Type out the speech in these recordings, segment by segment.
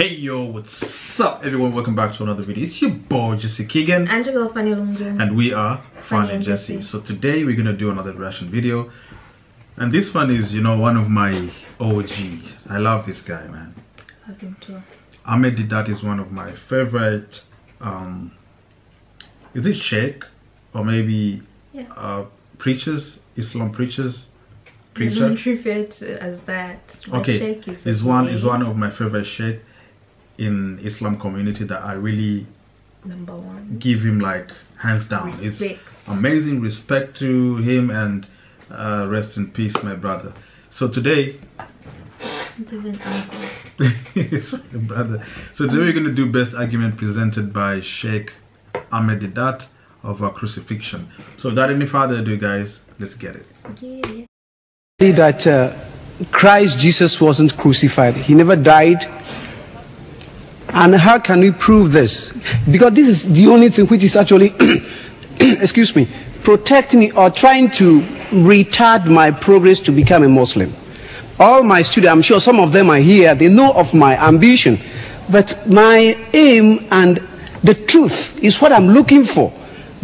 Hey yo, what's up everyone? Welcome back to another video. It's your boy Jesse Keegan girl Fanny Lungu. and we are Fanny and Jesse. Jesse. So today we're gonna do another reaction video. And this one is, you know, one of my OG. I love this guy, man. Love him too. Ahmed Deedat is one of my favorite um is it Sheikh or maybe Yeah. uh preachers, Islam preachers, preacher. don't refer to as that. but okay is is one is one of my favorite sheikh in islam community that i really number one. give him like hands down it's amazing respect to him and uh, rest in peace my brother so today Not even uncle. it's my brother so today we're going to do best argument presented by sheikh ahmed deedat of our crucifixion so without any further ado guys let's get it Yeah. that uh, Christ Jesus wasn't crucified. He never died. And how can we prove this? Because this is the only thing which is actually, excuse me, protecting me or trying to retard my progress to become a Muslim. All my students, I'm sure some of them are here, they know of my ambition. But my aim and the truth is what I'm looking for.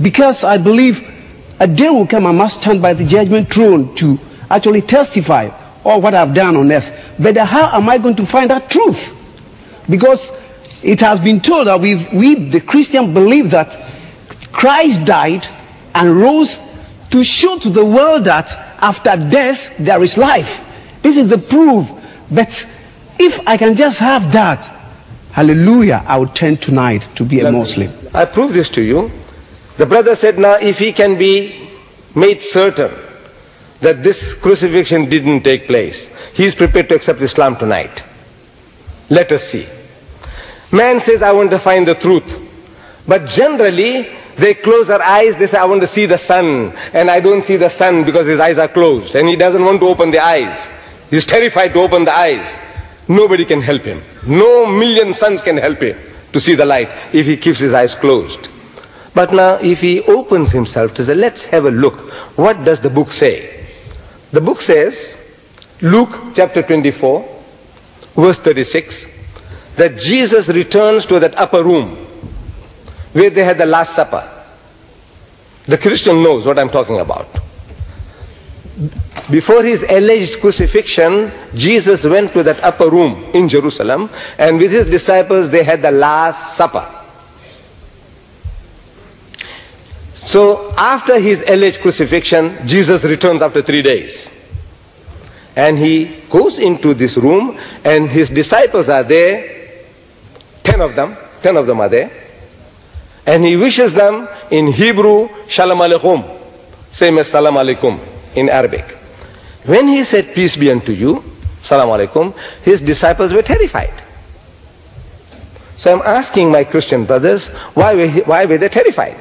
Because I believe a day will come I must stand by the judgment throne to actually testify all what I've done on earth. But how am I going to find that truth? Because it has been told that we we, the Christian, believe that Christ died and rose to show to the world that after death there is life. This is the proof. But if I can just have that, hallelujah, I will turn tonight to be a Muslim. I prove this to you. The brother said, now if he can be made certain that this crucifixion didn't take place, he is prepared to accept Islam tonight. Let us see. Man says, I want to find the truth. But generally, they close their eyes, they say, I want to see the sun. And I don't see the sun because his eyes are closed. And he doesn't want to open the eyes. He's terrified to open the eyes. Nobody can help him. No million suns can help him to see the light if he keeps his eyes closed. But now, if he opens himself to say, let's have a look. What does the book say? The book says, Luke chapter 24, verse 36, that Jesus returns to that upper room where they had the Last Supper. The Christian knows what I'm talking about. Before his alleged crucifixion, Jesus went to that upper room in Jerusalem and with his disciples they had the Last Supper. So after his alleged crucifixion, Jesus returns after three days. And he goes into this room and his disciples are there, ten of them, ten of them are there. And he wishes them in Hebrew, Shalom Aleichem, same as Salam Alaikum in Arabic. When he said, Peace be unto you, Salam Alaikum, his disciples were terrified. So I'm asking my Christian brothers, why were, he- why were they terrified?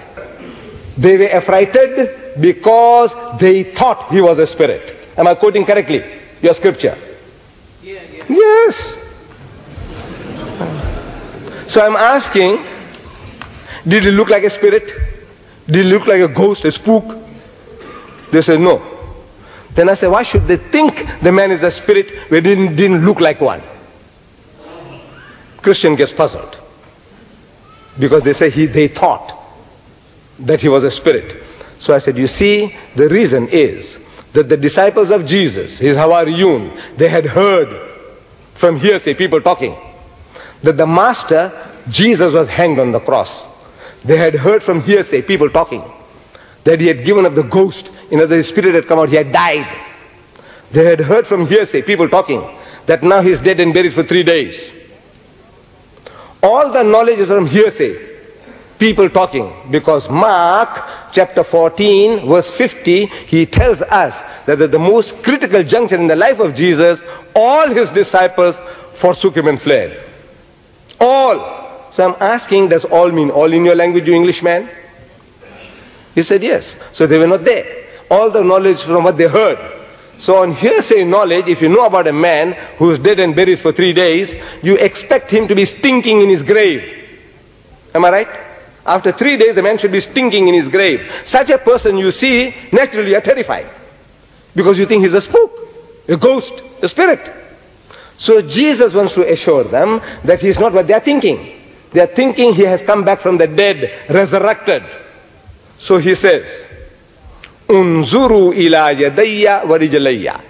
They were affrighted because they thought he was a spirit. Am I quoting correctly your scripture? Yes. So I'm asking, did he look like a spirit? Did he look like a ghost, a spook? They said no. Then I said, why should they think the man is a spirit when he didn't, didn't look like one? Christian gets puzzled. Because they say he, they thought that he was a spirit. So I said, you see, the reason is that the disciples of Jesus, his Hawariyun, they had heard from hearsay, people talking, that the master, Jesus, was hanged on the cross. They had heard from hearsay, people talking, that he had given up the ghost, You know, the spirit had come out, he had died. They had heard from hearsay, people talking, that now he's dead and buried for three days. All the knowledge is from hearsay, people talking, because Mark chapter 14, verse 50, he tells us that at the most critical juncture in the life of Jesus, all his disciples forsook him and fled. All. So I'm asking, does all mean all in your language, you Englishman? He said yes. So they were not there. All the knowledge from what they heard. So on hearsay knowledge, if you know about a man who is dead and buried for three days, you expect him to be stinking in his grave. Am I right? After three days, the man should be stinking in his grave. Such a person you see, naturally you are terrified. Because you think he's a spook, a ghost, a spirit. So Jesus wants to assure them that he's not what they are thinking. They are thinking he has come back from the dead, resurrected. So he says, Unzuru ila yadayya.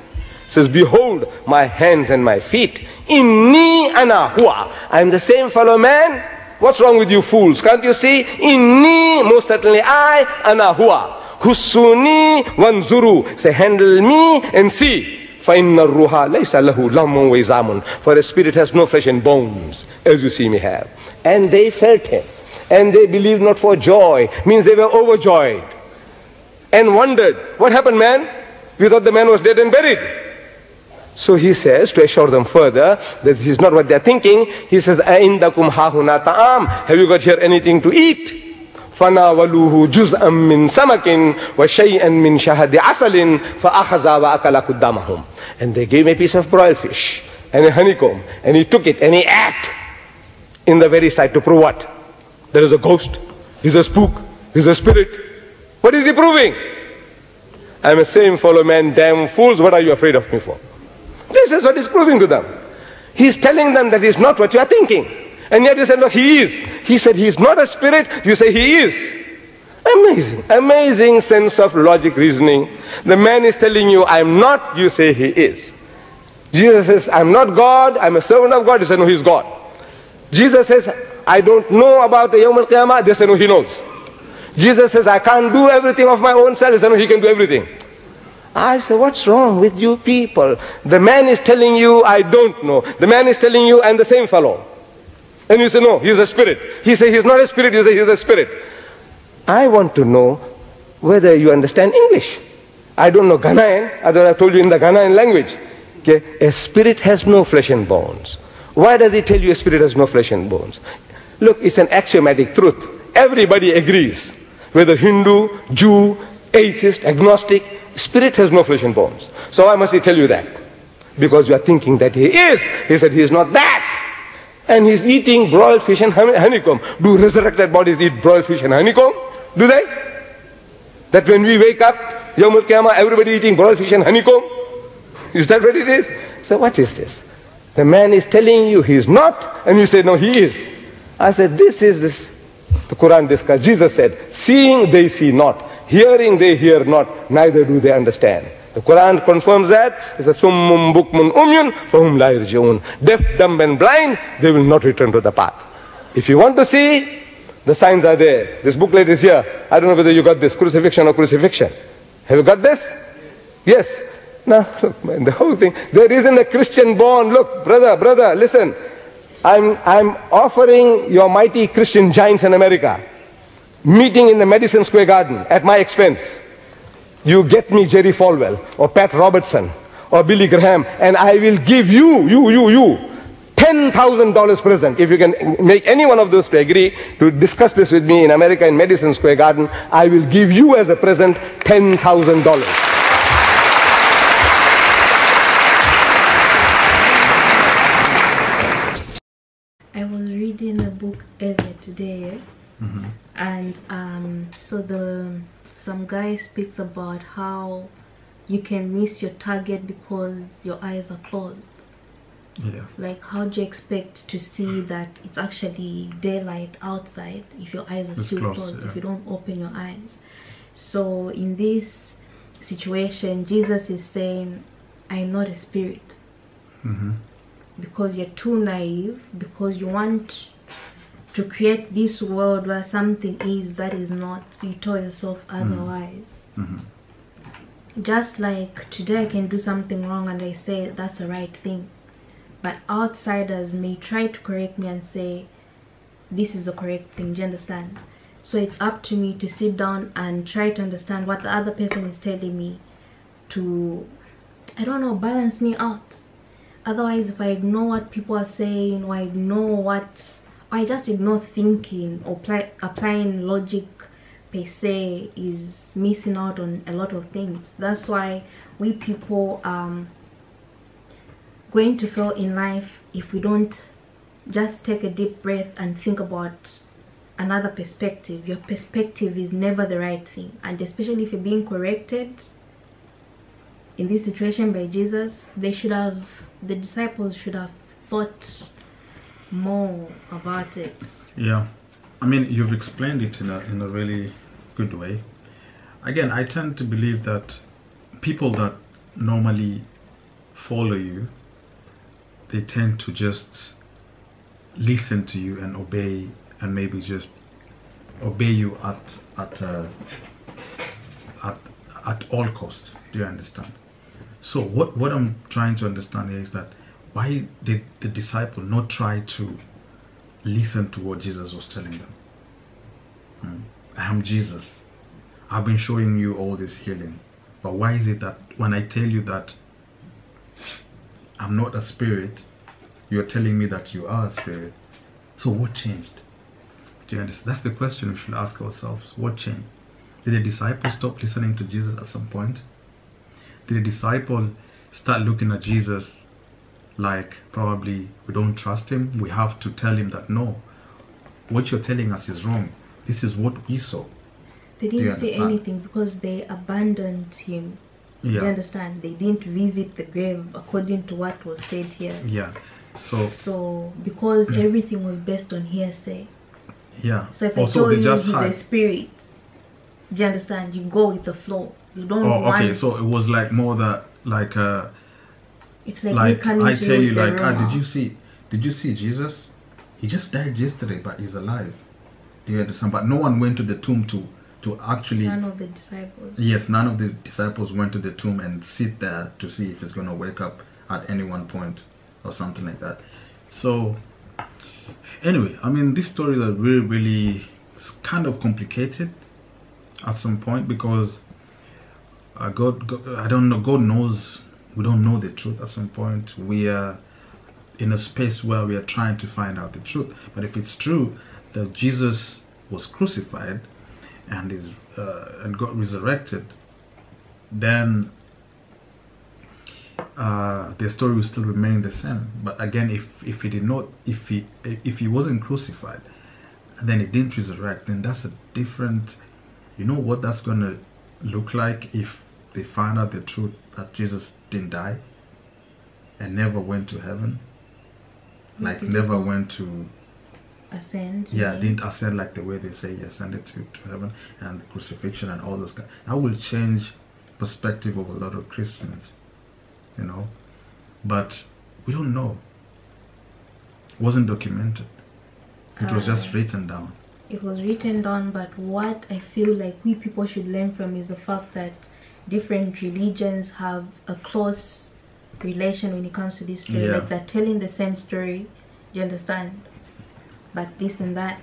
Says, behold my hands and my feet. Inni ana huwa. I am the same fellow man. What's wrong with you fools? Can't you see? Inni, most certainly I, ana huwa. Husuni wanzuru. Say, handle me and see. فَإِنَّ الرُّوحَ لَيْسَ لَهُ لَمٌ وَإِزَامٌ For a spirit has no flesh and bones, as you see me have. And they felt him. And they believed not for joy. Means they were overjoyed. And wondered, what happened man? We thought the man was dead and buried. So he says, to assure them further that this is not what they're thinking, he says, أَإِنْدَكُمْ هَاهُنَا ta'am. Have you got here anything to eat? فناولوه جزءا من سمك وشيئا من شهد عسل فأخذ وأكل قدامهم and they gave him a piece of broiled fish and a honeycomb and he took it and he ate in the very sight to prove what there is a ghost he's a spook he's a spirit what is he proving I'm a same fellow man damn fools what are you afraid of me for this is what he's proving to them he's telling them that he's not what you are thinking and yet you said, no, he is. He said he is not a spirit. You say he is. Amazing. Amazing sense of logic reasoning. The man is telling you, I'm not. You say he is. Jesus says, I'm not God. I'm a servant of God. You say, no, he's God. Jesus says, I don't know about the Yom Al-Qiyamah. They say, no, he knows. Jesus says, I can't do everything of my own self. They say, no, he can do everything. I say, what's wrong with you people? The man is telling you, I don't know. The man is telling you, I'm the same fellow. And you say, no, he's a spirit. He says he's not a spirit, you say he's a spirit. I want to know whether you understand English. I don't know Ghanaian, otherwise I've told you in the Ghanaian language. Okay? A spirit has no flesh and bones. Why does he tell you a spirit has no flesh and bones? Look, it's an axiomatic truth. Everybody agrees. Whether Hindu, Jew, atheist, agnostic, spirit has no flesh and bones. So why must he tell you that? Because you are thinking that he is. He said he is not that. And he's eating broiled fish and honeycomb. Do resurrected bodies eat broiled fish and honeycomb? Do they? That when we wake up, Yom Qiyamah, everybody eating broiled fish and honeycomb? Is that what it is? So what is this? The man is telling you he is not, and you say, no, he is. I said, this is this. The Quran discussed. Jesus said, seeing they see not, hearing they hear not, neither do they understand. The Quran confirms that. It's a summum bukmun umyun for whom la yarji'un. Deaf, dumb and blind, they will not return to the path. If you want to see, the signs are there. This booklet is here. I don't know whether you got this, crucifixion or cruci-fiction. Have you got this? Yes. Now, look, man, the whole thing. There isn't a Christian born. Look, brother, brother, listen. I'm, I'm offering your mighty Christian giants in America meeting in the Madison Square Garden at my expense. You get me Jerry Falwell or Pat Robertson or Billy Graham and I will give you, you, you, you, $10,000 present. If you can make any one of those to agree to discuss this with me in America in Madison Square Garden, I will give you as a present $10,000. I was reading a book earlier today, and um, so the some guy speaks about how you can miss your target because your eyes are closed. Yeah. Like, how do you expect to see that it's actually daylight outside if your eyes are It's still closed, closed, yeah. if you don't open your eyes? So, in this situation, Jesus is saying, I am not a spirit. Mm-hmm. Because you're too naive, because you want to create this world where something is that is not, you tell yourself mm-hmm. otherwise. Mm-hmm. Just like today, I can do something wrong and I say that's the right thing. But outsiders may try to correct me and say this is the correct thing do you understand? So it's up to me to sit down and try to understand what the other person is telling me to i don't know balance me out. Otherwise if i ignore what people are saying or i ignore what i just ignore thinking or applying logic per se is missing out on a lot of things that's why we people um going to fail in life if we don't just take a deep breath and think about another perspective. Your perspective is never the right thing, and especially if you're being corrected, in this situation by Jesus, they should have the disciples should have thought more about it. Yeah, I mean, you've explained it in a in a really good way. Again, I tend to believe that people that normally follow you, they tend to just listen to you and obey, and maybe just obey you at at uh, at at all cost. Do you understand? So what what I'm trying to understand is that why did the disciple not try to listen to what Jesus was telling them? Hmm. I am Jesus. I've been showing you all this healing. But why is it that when I tell you that I'm not a spirit, you're telling me that you are a spirit? So what changed? Do you understand? That's the question we should ask ourselves. What changed? Did the disciple stop listening to Jesus at some point? Did the disciple start looking at Jesus like probably we don't trust him? We have to tell him that no, what you're telling us is wrong. This is what we saw. They didn't say anything because they abandoned him. Do you understand? They didn't visit the grave according to what was said here. Yeah. So So because everything was based on hearsay. yeah. So if I also told they you just he's had a spirit, do you understand? You go with the flow. You don't Oh, want okay. So it was like more that like uh it's like, like I tell you you with the like ah did you see did you see Jesus? He just died yesterday but he's alive. Do you understand? But no one went to the tomb to to actually none of the disciples. Yes, none of the disciples went to the tomb and sit there to see if he's going to wake up at any one point or something like that. So, anyway, I mean, these stories are really, really it's kind of complicated at some point because uh, God, God, I don't know, God knows, we don't know the truth at some point. We are in a space where we are trying to find out the truth. But if it's true that Jesus was crucified, and is uh, and got resurrected, then uh, the story will still remain the same. But again, if if he did not, if he if he wasn't crucified, then he didn't resurrect, then that's a different. You know what that's gonna look like if they find out the truth that Jesus didn't die and never went to heaven, like never went to Ascend. yeah right? didn't ascend like the way they say he ascended to, to heaven and the crucifixion and all those kind that will change perspective of a lot of christians you know? But we don't know. It wasn't documented. It was just Uh, written down. It was written down but what i feel like we people should learn from is the fact that different religions have a close relation when it comes to this story. Yeah. like they're telling the same story. You understand? But this and that.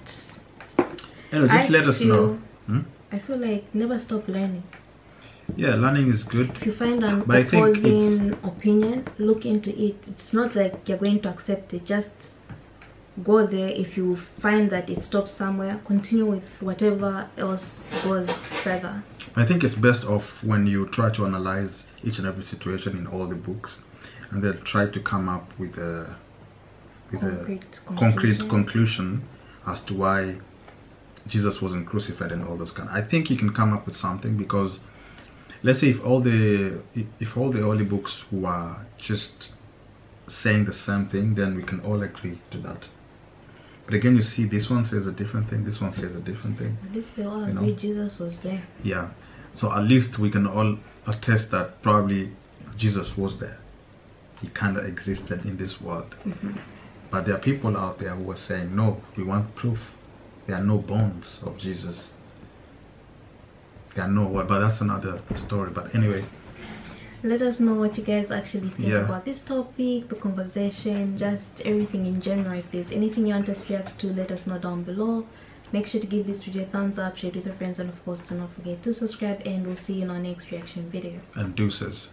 Anyway just I let us feel- know. Hmm? i feel like never stop learning. Yeah learning is good. If you find an But I think it's- opposing opinion look into it. It's not like you're going to accept it. Just go there if you find that it stops somewhere continue with whatever else goes further i think it's best off when you try to analyze each and every situation in all the books and then try to come up with a with a concrete concrete conclusion. conclusion as to why Jesus wasn't crucified and all those kind. I think you can come up with something because let's say if all the if all the early books were just saying the same thing, then we can all agree to that. But again, you see, this one says a different thing. This one says a different thing. at least they all You know. agree jesus was there Yeah. So at least we can all attest that probably Jesus was there. He kind of existed in this world. Mm-hmm. But there are people out there who are saying, no, we want proof. There are no bones of Jesus. There are no what, but that's another story. But anyway, let us know what you guys actually think Yeah. about this topic the conversation just everything in general if there's anything you want us to react to let us know down below make sure to give this video a thumbs up share it with your friends and of course do not forget to subscribe and we'll see you in our next reaction video and deuces.